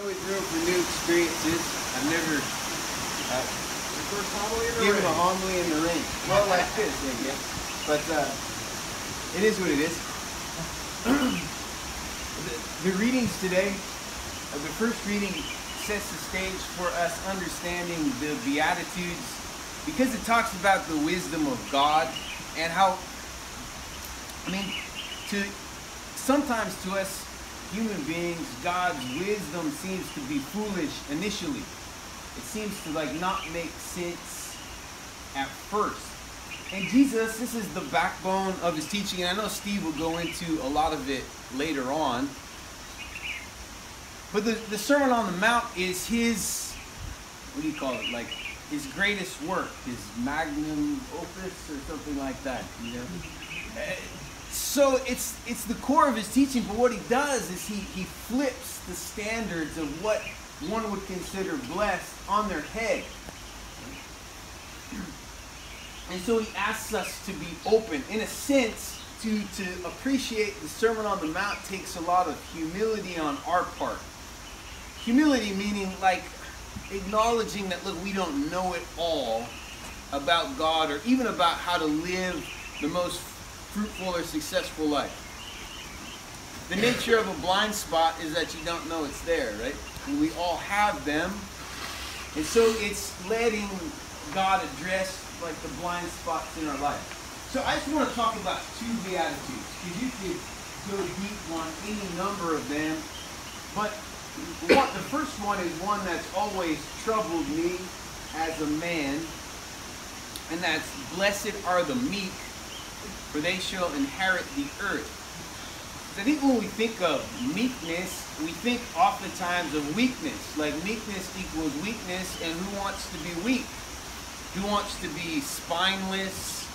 always room for new experiences. I've never uh, First homily in the given a homily in the ring. Well, like this, I guess. But uh, it is what it is. the, the readings today, uh, the first reading sets the stage for us understanding the Beatitudes because it talks about the wisdom of God and how, I mean, to sometimes to us human beings, God's wisdom seems to be foolish initially. It seems to like not make sense at first. And Jesus, this is the backbone of his teaching, and I know Steve will go into a lot of it later on. But the, the Sermon on the Mount is his, what do you call it? Like his greatest work, his magnum opus or something like that. You know? So it's it's the core of his teaching, but what he does is he, he flips the standards of what one would consider blessed on their head. And so he asks us to be open. In a sense, to, to appreciate the Sermon on the Mount takes a lot of humility on our part. Humility meaning like acknowledging that look, we don't know it all about God or even about how to live the most fruitful or successful life. The nature of a blind spot is that you don't know it's there, right? And we all have them. And so it's letting God address like the blind spots in our life. So I just want to talk about two beatitudes because you could go deep on any number of them. But what the first one is one that's always troubled me as a man, and that's blessed are the meek, for they shall inherit the earth. I think when we think of meekness, we think oftentimes of weakness. Like meekness equals weakness, and who wants to be weak? Who wants to be spineless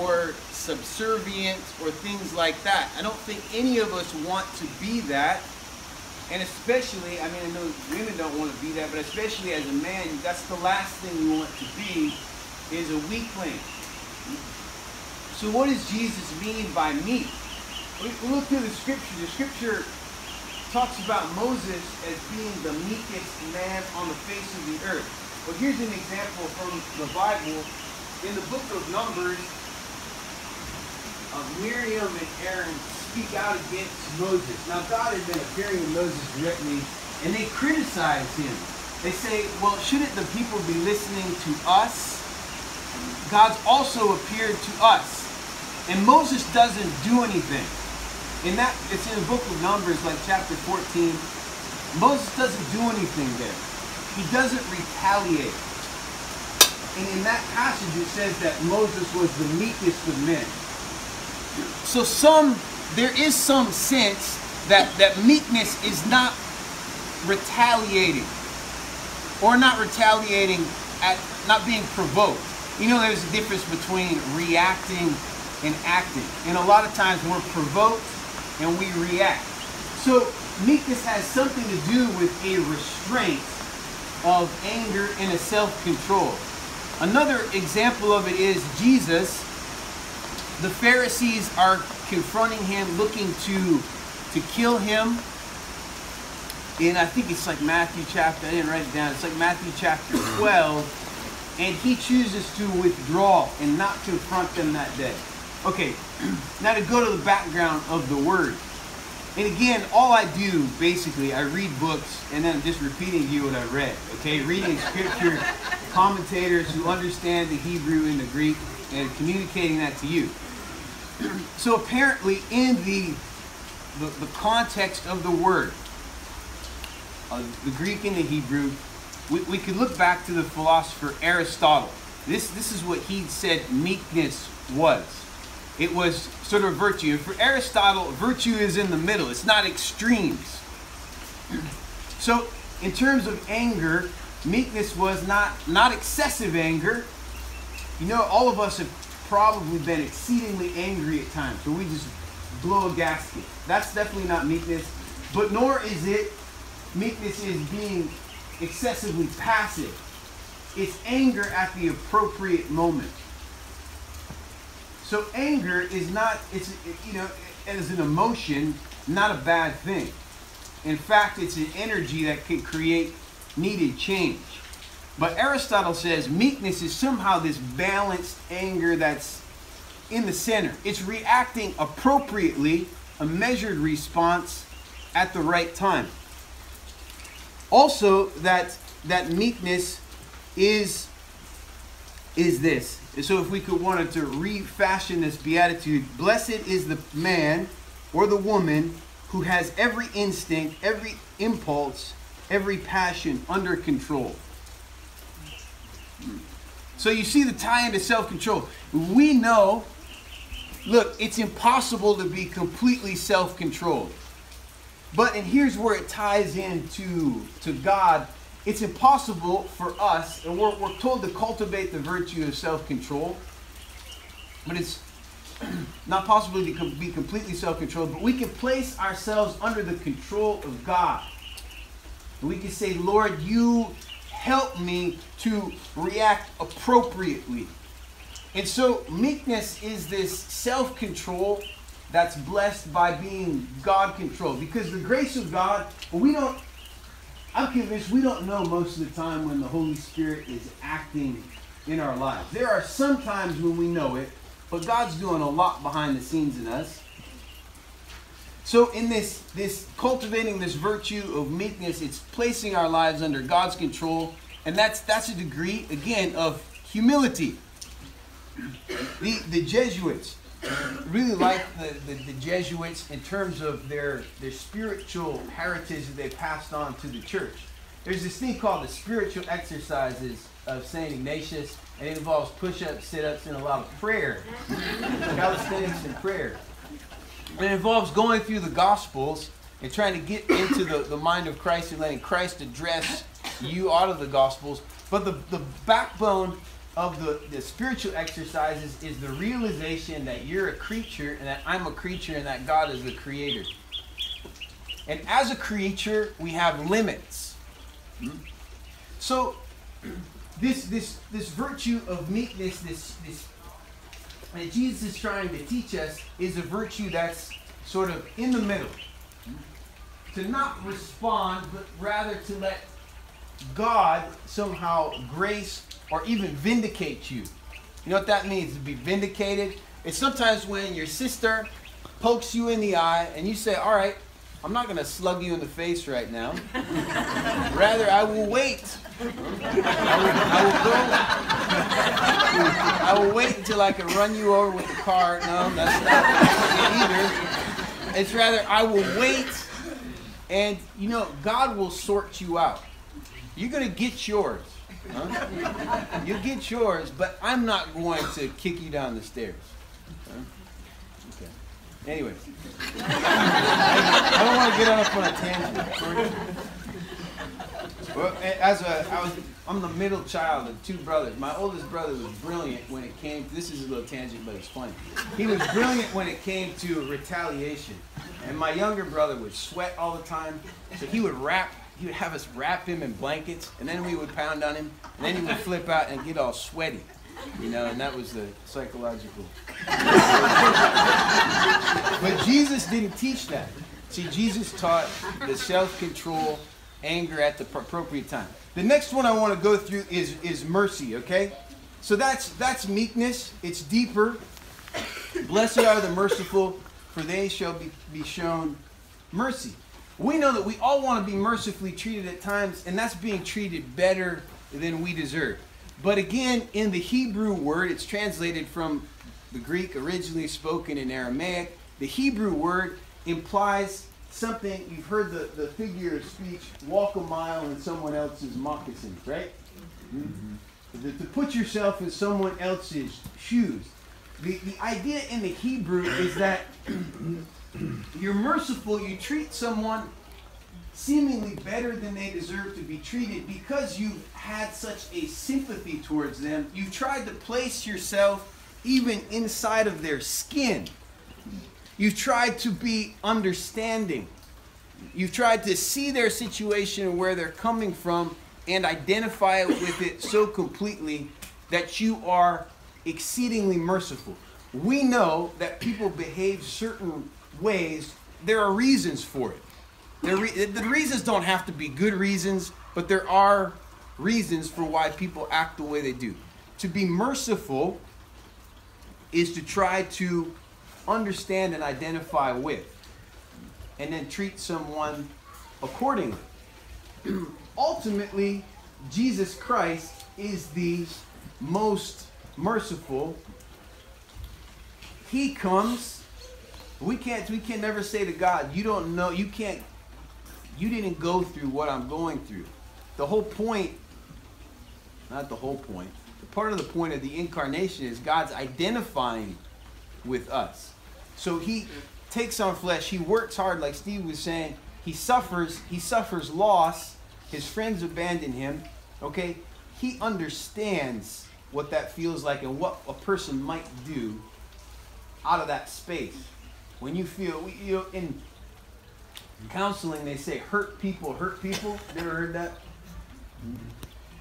or subservient or things like that? I don't think any of us want to be that. And especially, I mean, I know women don't want to be that, but especially as a man, that's the last thing you want to be is a weakling. So what does Jesus mean by meek? We look through the scripture. The scripture talks about Moses as being the meekest man on the face of the earth. But here's an example from the Bible. In the book of Numbers, of Miriam and Aaron speak out against Moses. Now God had been appearing to Moses directly, and they criticize him. They say, well, shouldn't the people be listening to us? God's also appeared to us. And Moses doesn't do anything. In that, it's in the book of Numbers, like chapter 14. Moses doesn't do anything there. He doesn't retaliate. And in that passage, it says that Moses was the meekest of men. So some, there is some sense that, that meekness is not retaliating. Or not retaliating at, not being provoked. You know, there's a difference between reacting and acting. And a lot of times we're provoked and we react. So meekness has something to do with a restraint of anger and a self-control. Another example of it is Jesus. The Pharisees are confronting him, looking to to kill him. And I think it's like Matthew chapter, I didn't write it down, it's like Matthew chapter 12. And he chooses to withdraw and not confront them that day. Okay, now to go to the background of the word. And again, all I do basically, I read books and then I'm just repeating to you what I read. Okay, reading scripture, commentators who understand the Hebrew and the Greek, and communicating that to you. So apparently, in the the, the context of the word, uh, the Greek and the Hebrew, we, we could look back to the philosopher Aristotle. This this is what he said meekness was. It was sort of virtue. For Aristotle, virtue is in the middle. It's not extremes. So, in terms of anger, meekness was not not excessive anger. You know, all of us have probably been exceedingly angry at times, so we just blow a gasket. That's definitely not meekness. But nor is it meekness is being excessively passive. It's anger at the appropriate moment. So anger is not it's you know as an emotion not a bad thing. In fact, it's an energy that can create needed change. But Aristotle says meekness is somehow this balanced anger that's in the center. It's reacting appropriately, a measured response at the right time. Also, that that meekness is is this. So if we could wanted to refashion this beatitude, blessed is the man or the woman who has every instinct, every impulse, every passion under control. So you see the tie into self control. We know, look, it's impossible to be completely self controlled. But, and here's where it ties into to God. It's impossible for us, and we're, we're told to cultivate the virtue of self control, but it's not possible to be completely self controlled, but we can place ourselves under the control of God. We can say, Lord, you help me to react appropriately. And so, meekness is this self control that's blessed by being God controlled. Because the grace of God, we don't, I'm convinced we don't know most of the time when the Holy Spirit is acting in our lives. There are some times when we know it, but God's doing a lot behind the scenes in us. So in this this cultivating this virtue of meekness, it's placing our lives under God's control, and that's that's a degree again of humility. The the Jesuits really like the, the, the, Jesuits in terms of their their spiritual heritage that they passed on to the church. There's this thing called the spiritual exercises of Saint Ignatius, and it involves push-ups, sit-ups, and a lot of prayer, calisthenics and prayer. And it involves going through the Gospels and trying to get into the, the mind of Christ and letting Christ address you out of the Gospels. But the, the backbone of the, the spiritual exercises is the realization that you're a creature and that I'm a creature and that God is the creator. And as a creature, we have limits. So this this this virtue of meekness, this this that Jesus is trying to teach us is a virtue that's sort of in the middle. To not respond, but rather to let God somehow grace or even vindicate you. You know what that means? To be vindicated. It's sometimes when your sister pokes you in the eye and you say, All right, I'm not going to slug you in the face right now. Rather, I will wait. I will, I will, go. I will wait until I can run you over with the car. No, that's not either. It's rather, I will wait. And, you know, God will sort you out. You're going to get yours. Huh? You get yours, but I'm not going to kick you down the stairs. Huh? Anyways, I don't want to get off on a tangent. Well, as a, I was, I'm the middle child of two brothers. My oldest brother was brilliant when it came. This is a little tangent, but it's funny. He was brilliant when it came to retaliation, and my younger brother would sweat all the time. So he would wrap. He would have us wrap him in blankets, and then we would pound on him, and then he would flip out and get all sweaty. You know, and that was the psychological. but Jesus didn't teach that. See, Jesus taught the self-control, anger at the appropriate time. The next one I want to go through is is mercy. Okay, so that's that's meekness. It's deeper. Blessed are the merciful, for they shall be, be shown mercy. We know that we all want to be mercifully treated at times, and that's being treated better than we deserve. But again, in the Hebrew word, it's translated from the Greek originally spoken in Aramaic. The Hebrew word implies something, you've heard the, the figure of speech, walk a mile in someone else's moccasins, right? Mm-hmm. To, to put yourself in someone else's shoes. The, the idea in the Hebrew is that you're merciful, you treat someone seemingly better than they deserve to be treated because you've had such a sympathy towards them. You've tried to place yourself even inside of their skin. You've tried to be understanding. You've tried to see their situation and where they're coming from and identify with it so completely that you are exceedingly merciful. We know that people behave certain ways, there are reasons for it. Re- the reasons don't have to be good reasons, but there are reasons for why people act the way they do. To be merciful is to try to understand and identify with, and then treat someone accordingly. Ultimately, Jesus Christ is the most merciful. He comes. We can't we can never say to God, you don't know, you can't you didn't go through what I'm going through. The whole point not the whole point. The part of the point of the incarnation is God's identifying with us. So he takes on flesh, he works hard like Steve was saying, he suffers, he suffers loss, his friends abandon him, okay? He understands what that feels like and what a person might do out of that space. When you feel, you know, in counseling, they say hurt people hurt people. You ever heard that?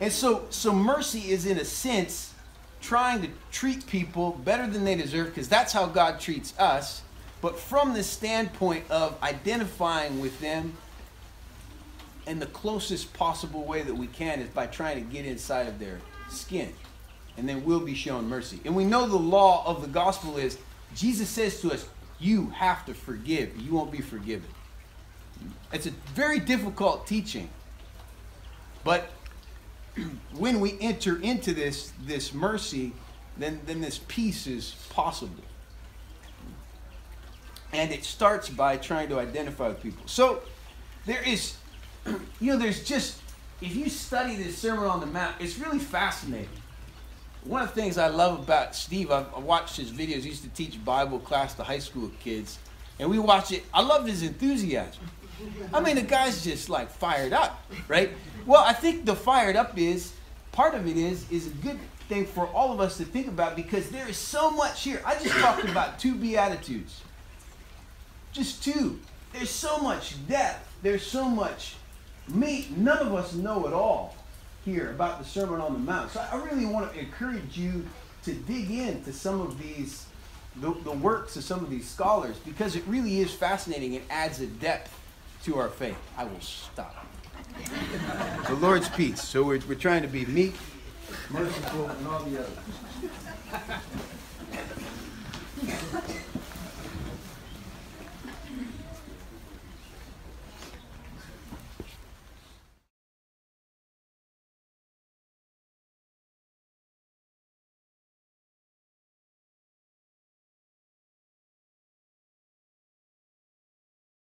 And so, so mercy is in a sense trying to treat people better than they deserve because that's how God treats us. But from the standpoint of identifying with them in the closest possible way that we can is by trying to get inside of their skin. And then we'll be shown mercy. And we know the law of the gospel is Jesus says to us, You have to forgive, you won't be forgiven. It's a very difficult teaching. But when we enter into this, this mercy, then, then this peace is possible. And it starts by trying to identify with people. So there is, you know, there's just, if you study this Sermon on the Mount, it's really fascinating. One of the things I love about Steve, I've watched his videos. He used to teach Bible class to high school kids. And we watch it. I love his enthusiasm. I mean, the guy's just like fired up, right? Well, I think the fired up is part of it is is a good thing for all of us to think about because there is so much here. I just talked about two beatitudes. Just two. There's so much depth. There's so much meat. None of us know it all here about the Sermon on the Mount. So I really want to encourage you to dig into some of these the, the works of some of these scholars because it really is fascinating. It adds a depth to our faith. I will stop. the Lord's peace. So we're, we're trying to be meek, merciful, and all the others.